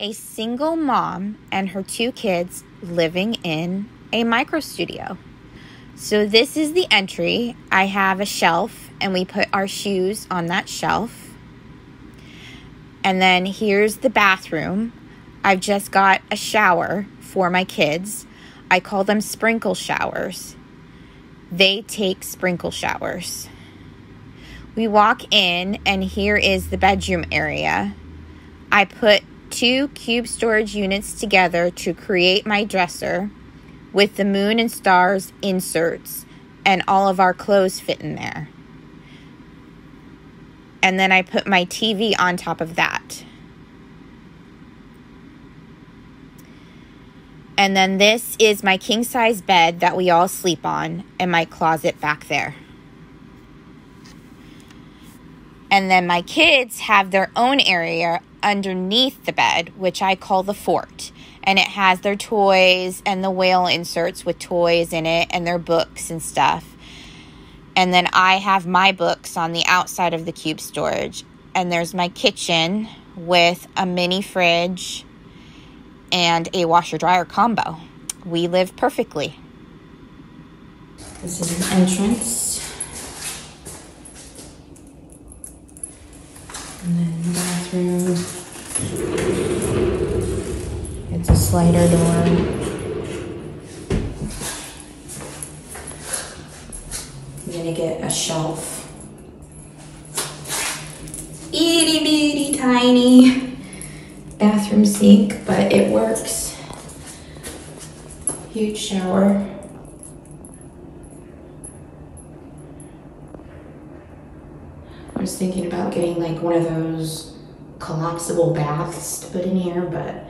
a single mom and her two kids living in a micro studio. So, this is the entry. I have a shelf, and we put our shoes on that shelf. And then here's the bathroom. I've just got a shower for my kids. I call them sprinkle showers. They take sprinkle showers. We walk in, and here is the bedroom area. I put two cube storage units together to create my dresser with the moon and stars inserts, and all of our clothes fit in there. And then I put my TV on top of that. And then this is my king size bed that we all sleep on, and my closet back there. And then my kids have their own area underneath the bed, which I call the fort. And it has their toys and the whale inserts with toys in it and their books and stuff. And then I have my books on the outside of the cube storage. And there's my kitchen with a mini fridge and a washer dryer combo. We live perfectly. This is an entrance. And then bathroom. It's a slider door. I'm gonna get a shelf. Itty bitty tiny bathroom sink, but it works. Huge shower. I was thinking about getting like one of those collapsible baths to put in here, but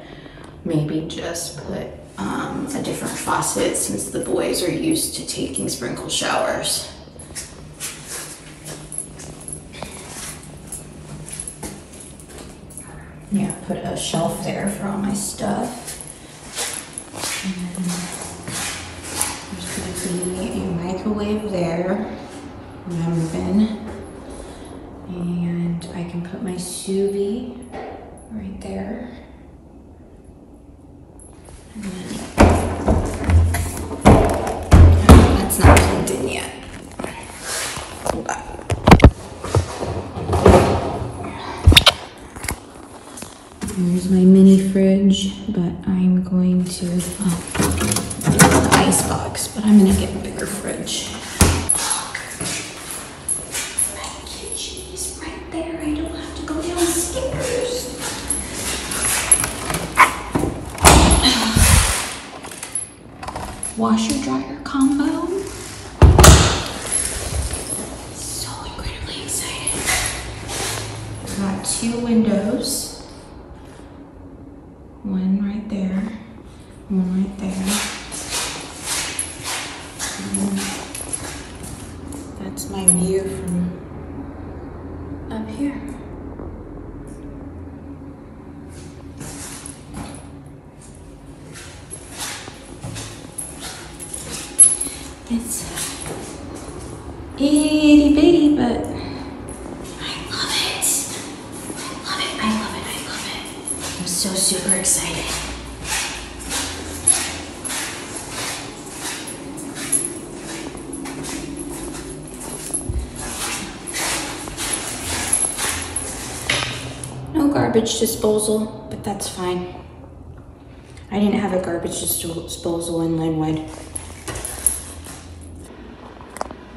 maybe just put um, a different faucet since the boys are used to taking sprinkle showers. Yeah, put a shelf there for all my stuff. There's gonna be a microwave there. Remember, and I can put my sous vide My mini fridge, but I'm going to, oh, ice box, but I'm gonna get a bigger fridge. My kitchen is right there. I don't have to go downstairs. Washer dryer combo. So incredibly excited. Got two windows. One right there. One right there. And That's my view from up here. It's itty bitty, but I love it. I love it. I love it. I love it. I'm so super excited. No garbage disposal, but that's fine. I didn't have a garbage disposal in Lynnwood.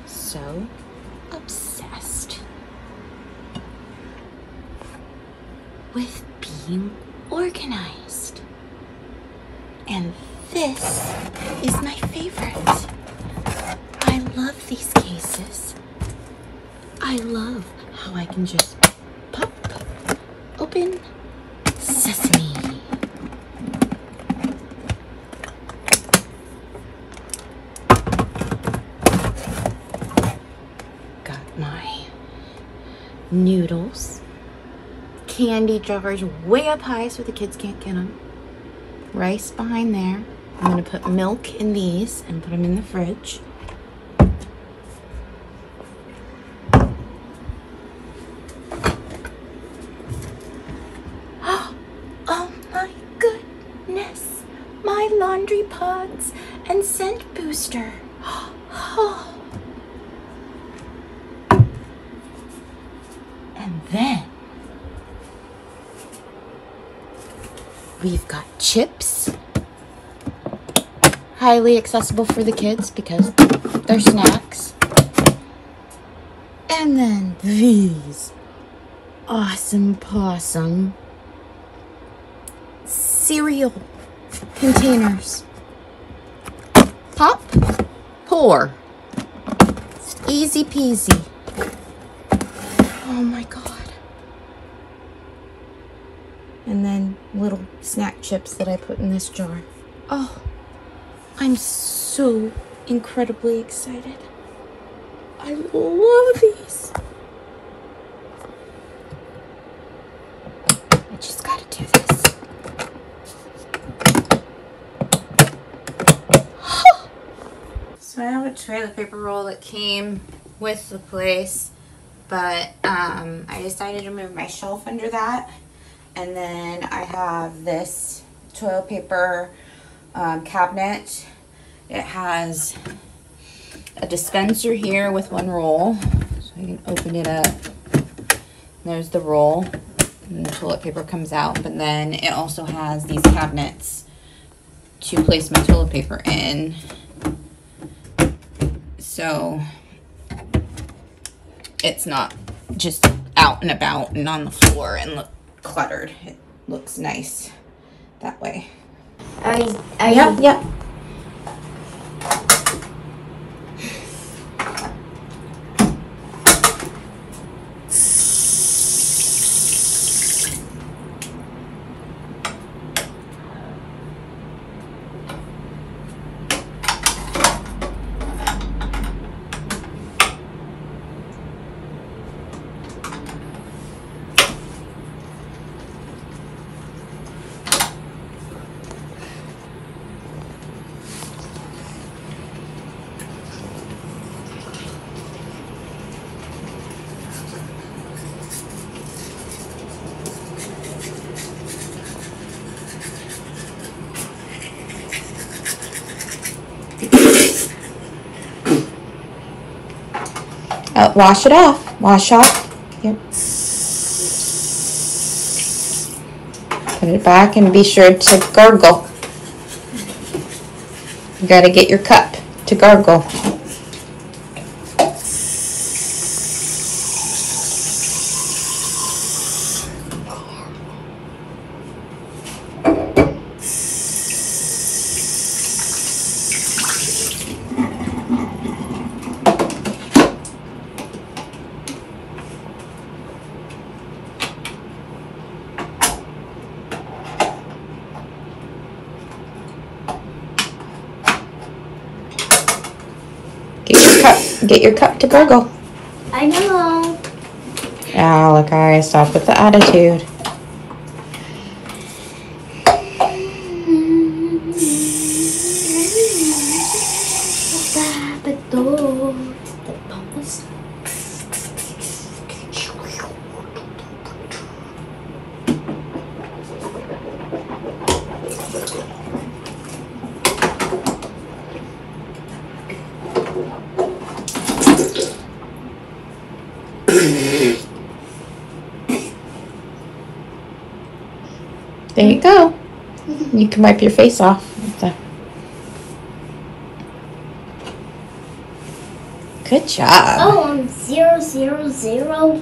So obsessed with being organized. And this is my favorite. I love these cases. I love how I can just pop, open, sesame. Got my noodles, candy jars way up high so the kids can't get them. Rice behind there. I'm gonna put milk in these and put them in the fridge. Oh my goodness. My laundry pods and scent booster. and then we've got chips. Highly accessible for the kids because they're snacks. And then these awesome possum cereal containers. Pop, pour. It's easy peasy. Oh my god. And then little snack chips that I put in this jar. Oh, I'm so incredibly excited. I love these. I just gotta do this. so I have a toilet paper roll that came with the place, but um, I decided to move my shelf under that. And then I have this toilet paper um, cabinet. It has a dispenser here with one roll. So you can open it up. There's the roll. And the toilet paper comes out. But then it also has these cabinets to place my toilet paper in. So it's not just out and about and on the floor and look cluttered. It looks nice that way. I, I, Yep, yep. Wash it off. Wash off. Yep. Put it back and be sure to gargle. You gotta get your cup to gargle. Get your cup. Get your cup to gurgle. I know. Ah, Alakai, stop with the attitude. There you go. You can wipe your face off. Good job. Oh, um, zero zero zero